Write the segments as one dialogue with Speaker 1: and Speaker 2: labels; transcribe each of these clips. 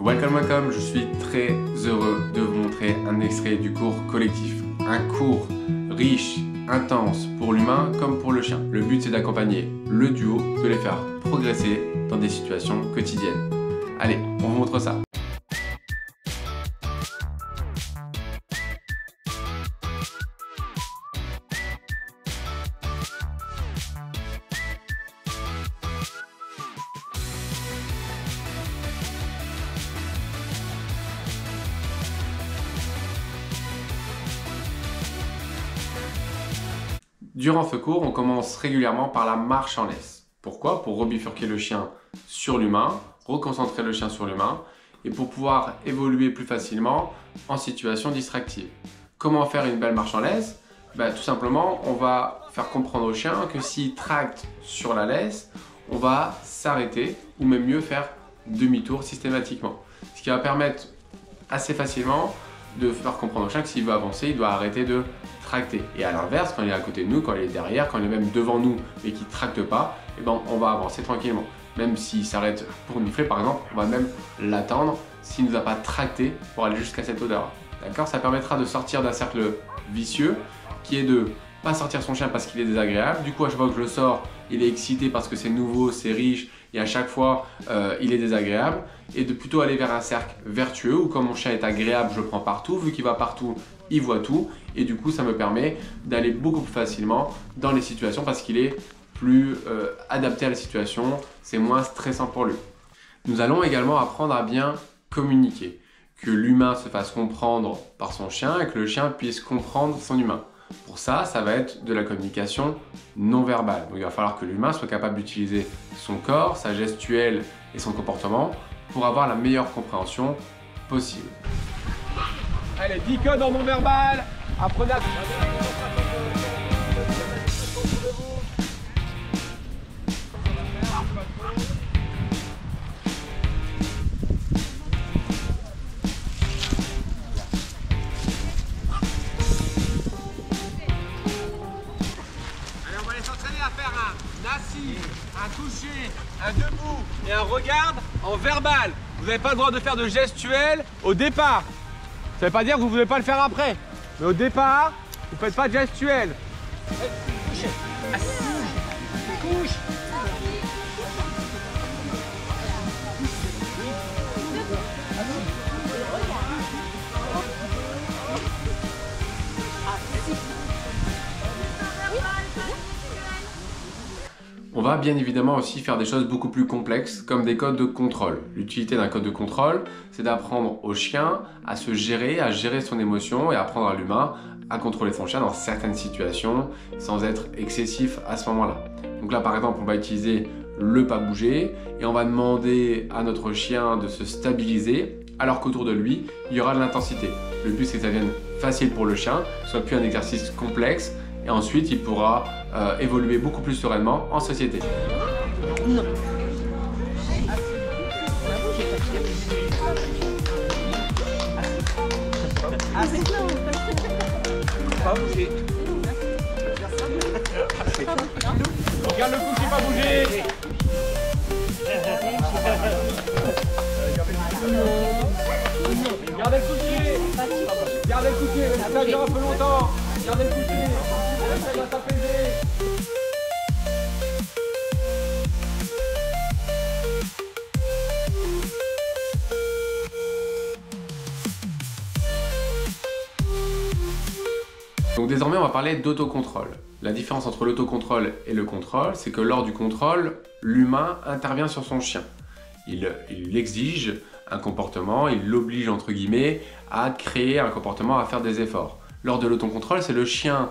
Speaker 1: Welcome, welcome, je suis très heureux de vous montrer un extrait du cours collectif. Un cours riche, intense pour l'humain comme pour le chien. Le but c'est d'accompagner le duo, de les faire progresser dans des situations quotidiennes. Allez, on vous montre ça. Durant ce cours, on commence régulièrement par la marche en laisse. Pourquoi? Pour rebifurquer le chien sur l'humain, reconcentrer le chien sur l'humain et pour pouvoir évoluer plus facilement en situation distractive. Comment faire une belle marche en laisse? Ben, Tout simplement, on va faire comprendre au chien que s'il tracte sur la laisse, on va s'arrêter ou même mieux faire demi-tour systématiquement. Ce qui va permettre assez facilement de faire comprendre au chien que s'il veut avancer, il doit arrêter de Et à l'inverse, quand il est à côté de nous, quand il est derrière, quand il est même devant nous mais qu'il ne tracte pas, eh ben, on va avancer tranquillement. Même s'il s'arrête pour nifler par exemple, on va même l'attendre s'il ne nous a pas tracté pour aller jusqu'à cette odeur. D'accord? Ça permettra de sortir d'un cercle vicieux qui est de pas sortir son chien parce qu'il est désagréable. Du coup, à chaque que je le sors, il est excité parce que c'est nouveau, c'est riche, et à chaque fois, euh, il est désagréable. Et de plutôt aller vers un cercle vertueux où comme mon chien est agréable, je prends partout. Vu qu'il va partout, il voit tout. Et du coup, ça me permet d'aller beaucoup plus facilement dans les situations parce qu'il est plus euh, adapté à la situation. C'est moins stressant pour lui. Nous allons également apprendre à bien communiquer. Que l'humain se fasse comprendre par son chien et que le chien puisse comprendre son humain. Pour ça, ça va être de la communication non verbale. Donc il va falloir que l'humain soit capable d'utiliser son corps, sa gestuelle et son comportement pour avoir la meilleure compréhension possible.
Speaker 2: Allez, 10 codes en non verbal. Apprenez à... un toucher, un debout et un regard en verbal. Vous n'avez pas le droit de faire de gestuel au départ. Ça ne veut pas dire que vous ne pouvez pas le faire après. Mais au départ, vous ne faites pas de gestuel.
Speaker 1: On va bien évidemment aussi faire des choses beaucoup plus complexes comme des codes de contrôle. L'utilité d'un code de contrôle, c'est d'apprendre au chien à se gérer, à gérer son émotion et apprendre à l'humain à contrôler son chien dans certaines situations sans être excessif à ce moment-là. Donc là par exemple on va utiliser le pas bouger et on va demander à notre chien de se stabiliser alors qu'autour de lui il y aura de l'intensité. Le but c'est que ça vienne facile pour le chien, soit plus un exercice complexe et ensuite il pourra euh, évoluer beaucoup plus sereinement en société. Non.
Speaker 2: Pas bouger. Regarde le coucher, pas bouger. Gardez le coucher. Gardez le coucher. Ça dure un peu longtemps. Gardez le coucher.
Speaker 1: Donc désormais, on va parler d'autocontrôle. La différence entre l'autocontrôle et le contrôle, c'est que lors du contrôle, l'humain intervient sur son chien. Il, il exige un comportement, il l'oblige entre guillemets à créer un comportement, à faire des efforts. Lors de l'autocontrôle, c'est le chien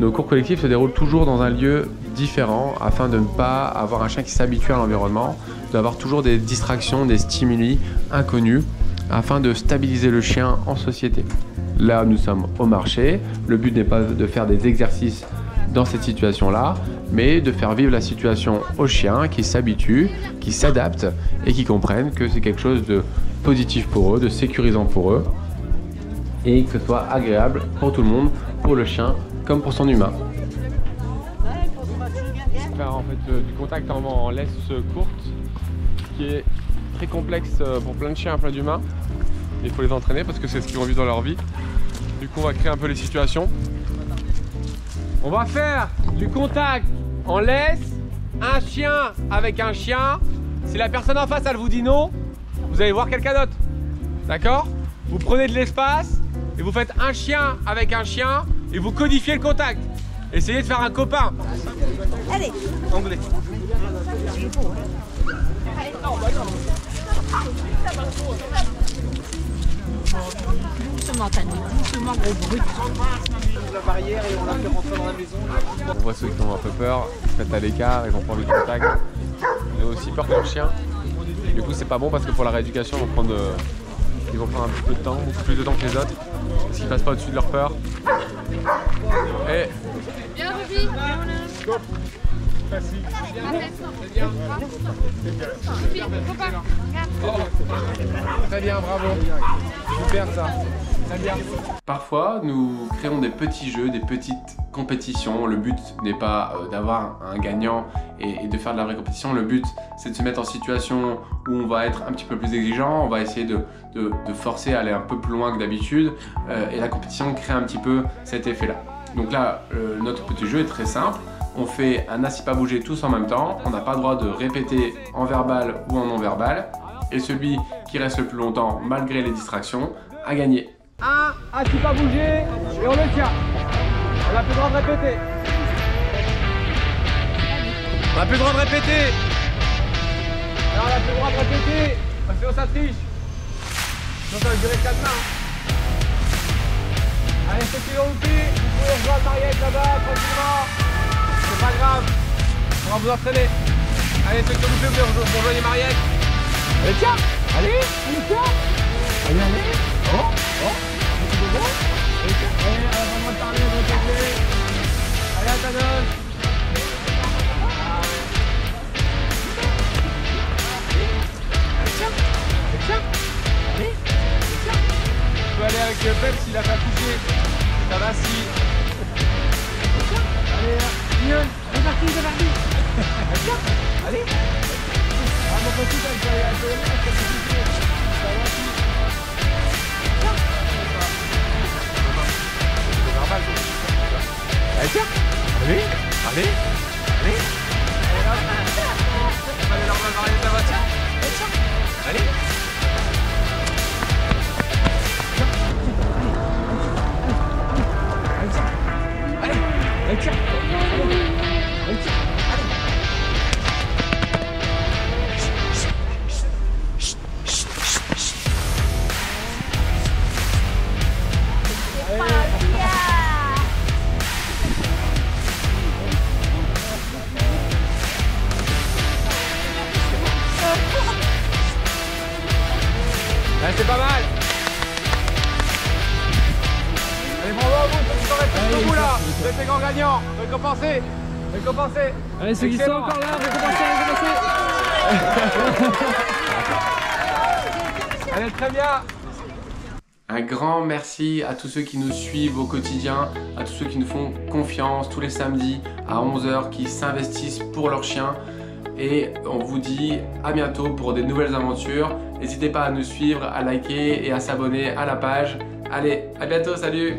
Speaker 1: Nos cours collectifs se déroulent toujours dans un lieu différents afin de ne pas avoir un chien qui s'habitue à l'environnement, d'avoir toujours des distractions, des stimuli inconnus afin de stabiliser le chien en société. Là, nous sommes au marché. Le but n'est pas de faire des exercices dans cette situation-là, mais de faire vivre la situation aux chiens qui s'habituent, qui s'adaptent et qui comprennent que c'est quelque chose de positif pour eux, de sécurisant pour eux et que ce soit agréable pour tout le monde, pour le chien comme pour son humain. Faire en fait euh, du contact en, laisse courte qui est très complexe euh, pour plein de chiens, plein d'humains. Il faut les entraîner parce que c'est ce qu'ils vont vivre dans leur vie. Du coup on va créer un peu les situations. On va faire du contact en laisse, un chien avec un chien. Si la personne en face elle vous dit non, vous allez voir quelqu'un d'autre. D'accord? Vous prenez de l'espace et vous faites un chien avec un chien et vous codifiez le contact. Essayez de faire un copain. Allez. Anglais. Doucement, doucement, gros brut. La barrière et on l'a fait rentrer dans la maison. On voit ceux qui ont un peu peur, ils se mettent à l'écart, ils ont pas envie de contact. Ils ont aussi peur de leur chien. Du coup, c'est pas bon parce que pour la rééducation, ils vont prendre, euh, ils vont prendre un petit peu de temps, beaucoup plus de temps que les autres, parce qu'ils passent pas au-dessus de leur peur. Et. Bien, Ruby Très bien, bravo. Super ça. Parfois, nous créons des petits jeux, des petites compétitions. Le but n'est pas euh, d'avoir un gagnant et, de faire de la vraie compétition. Le but, c'est de se mettre en situation où on va être un petit peu plus exigeant. On va essayer de, forcer à aller un peu plus loin que d'habitude. Euh, et la compétition crée un petit peu cet effet-là. Donc là, euh, notre petit jeu est très simple. On fait un assis pas bouger tous en même temps. On n'a pas le droit de répéter en verbal ou en non verbal. Et celui qui reste le plus longtemps, malgré les distractions, a gagné.
Speaker 2: Un, assis pas bouger, et on le tient. On n'a plus le droit de répéter. On n'a plus le droit de répéter. Alors on n'a plus le droit de répéter, parce que ça triche. Donc ça va durer 4 mains. Allez, ceux qui l'ont loupé, vous pouvez rejoindre Mariette là-bas, tranquillement. C'est pas grave. On va vous entraîner. Allez, ceux qui ont loupé, vous rejoignez Mariette. Allez, tiens Allez, allez, tiens Allez, allez Oh, oh Aller avec Pep s'il a pas touché. Ça va si. Allez, Mignonne, c'est parti, c'est parti Allez. Ah Allez tiens. Allez. Allez. Allez. Allez. Allez, c'est pas mal. Allez, jusqu'au bout là. Vous êtes les grands gagnants. Récompensés Récompensés
Speaker 3: Allez, ceux qui sont encore là, récompensés,
Speaker 2: récompensés Allez, très bien.
Speaker 1: Un grand merci à tous ceux qui nous suivent au quotidien, à tous ceux qui nous font confiance tous les samedis à 11h, qui s'investissent pour leurs chiens. Et on vous dit à bientôt pour des nouvelles aventures. N'hésitez pas à nous suivre, à liker et à s'abonner à la page. Allez, à bientôt, salut